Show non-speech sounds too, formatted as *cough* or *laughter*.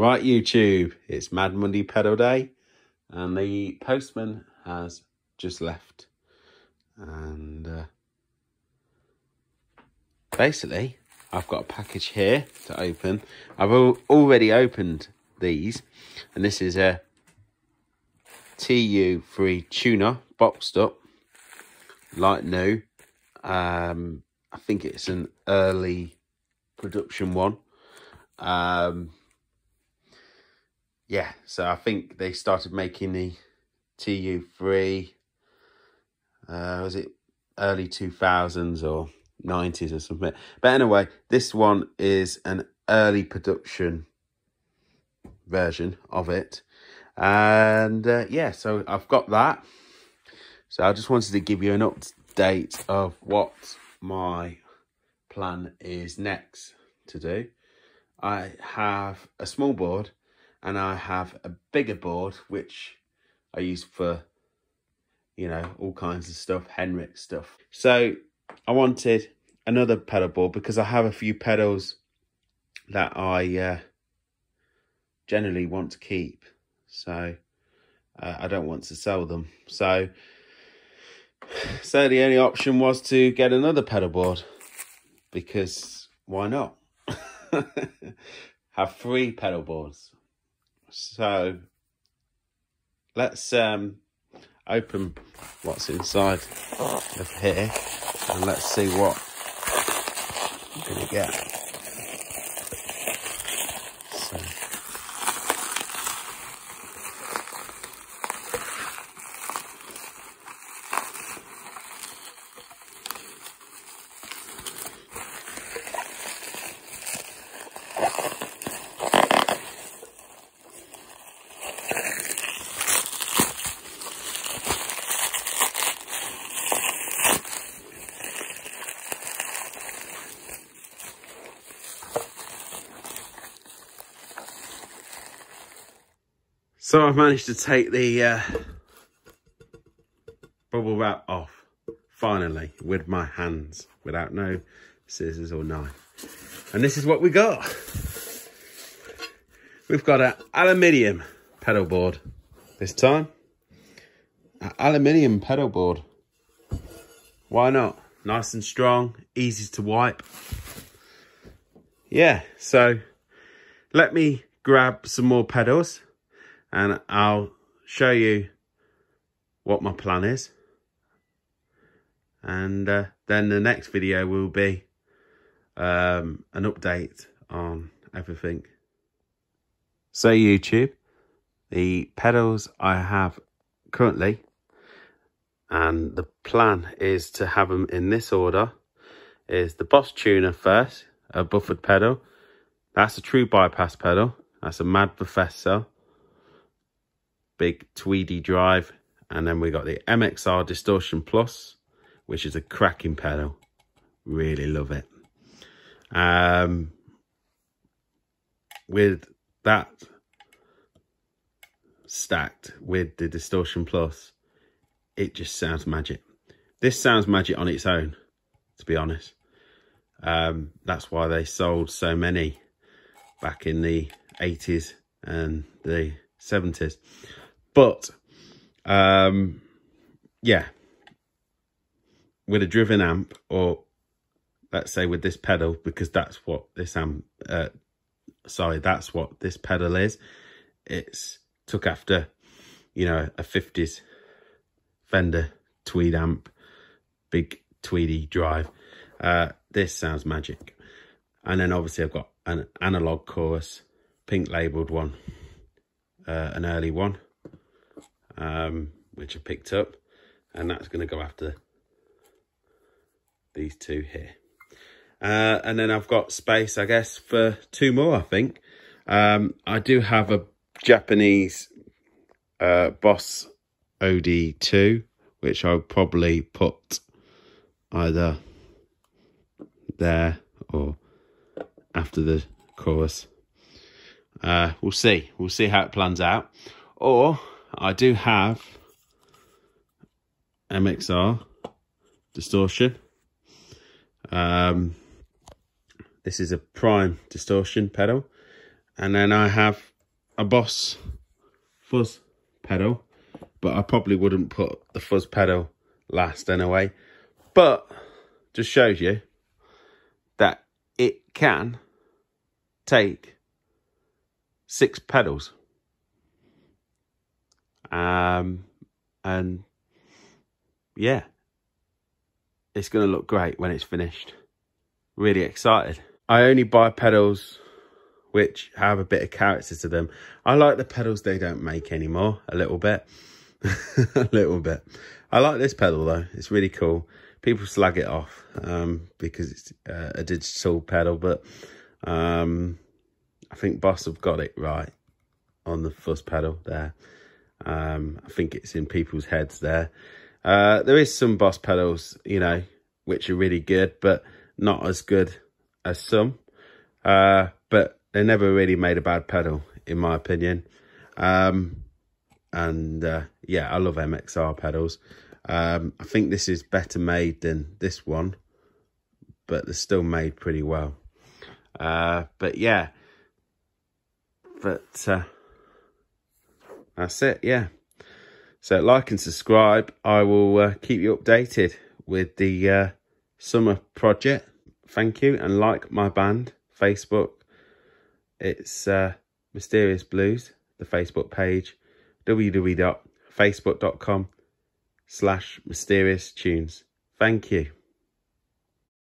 Right, YouTube, it's Mad Monday Pedal Day, and the postman has just left. And uh, basically, I've got a package here to open. I've al already opened these, and this is a TU3 tuner, boxed up, like new. Um, I think it's an early production one. Um, yeah, so I think they started making the TU3, uh, was it early 2000s or 90s or something? But anyway, this one is an early production version of it. And uh, yeah, so I've got that. So I just wanted to give you an update of what my plan is next to do. I have a small board and I have a bigger board which I use for you know all kinds of stuff Hendrix stuff. So I wanted another pedal board because I have a few pedals that I uh, generally want to keep. So uh, I don't want to sell them. So so the only option was to get another pedal board because why not? *laughs* Have three pedal boards so let's um, open what's inside of here and let's see what we're going to get. So I've managed to take the uh, bubble wrap off, finally, with my hands, without no scissors or knife. And this is what we got. We've got an aluminium pedal board this time. An aluminium pedal board. Why not? Nice and strong, easy to wipe. Yeah, so let me grab some more pedals and I'll show you what my plan is. And uh, then the next video will be um, an update on everything. So YouTube, the pedals I have currently and the plan is to have them in this order is the Boss Tuner first, a buffered pedal. That's a true bypass pedal. That's a Mad Professor big Tweedy drive. And then we got the MXR Distortion Plus, which is a cracking pedal. Really love it. Um, with that stacked with the Distortion Plus, it just sounds magic. This sounds magic on its own, to be honest. Um, that's why they sold so many back in the 80s and the 70s. But, um, yeah, with a driven amp or let's say with this pedal, because that's what this amp, uh, sorry, that's what this pedal is. It's took after, you know, a 50s Fender tweed amp, big tweedy drive. Uh, this sounds magic. And then obviously I've got an analog chorus, pink labeled one, uh, an early one um, which I picked up. And that's going to go after these two here. Uh, and then I've got space, I guess, for two more, I think. Um, I do have a Japanese uh, Boss OD2, which I'll probably put either there or after the chorus. Uh, we'll see. We'll see how it plans out. Or I do have MXR distortion. Um, this is a prime distortion pedal. And then I have a Boss fuzz pedal, but I probably wouldn't put the fuzz pedal last anyway. But just shows you that it can take six pedals. Um, and yeah, it's going to look great when it's finished. Really excited. I only buy pedals which have a bit of character to them. I like the pedals they don't make anymore, a little bit. *laughs* a little bit. I like this pedal though, it's really cool. People slag it off um, because it's uh, a digital pedal, but um, I think Boss have got it right on the fuzz pedal there. Um, I think it's in people's heads there. Uh, there is some Boss pedals, you know, which are really good, but not as good as some. Uh, but they never really made a bad pedal, in my opinion. Um, and uh, yeah, I love MXR pedals. Um, I think this is better made than this one, but they're still made pretty well. Uh, but yeah, but uh, that's it, yeah. So like and subscribe. I will uh, keep you updated with the uh, summer project. Thank you and like my band, Facebook, it's uh, Mysterious Blues, the Facebook page, www.facebook.com slash mysterious tunes. Thank you.